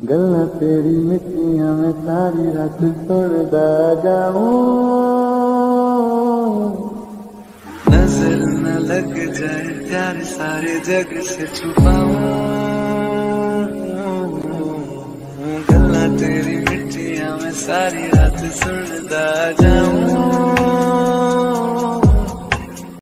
गल्ला तेरी मिट्टियाँ में सारी रात सुनदा जाऊँ। नज़र न लग जाए प्यार सारे जग से छुपाऊं। गल्ला तेरी मिट्टियाँ में सारी रात सुनदा जाऊँ।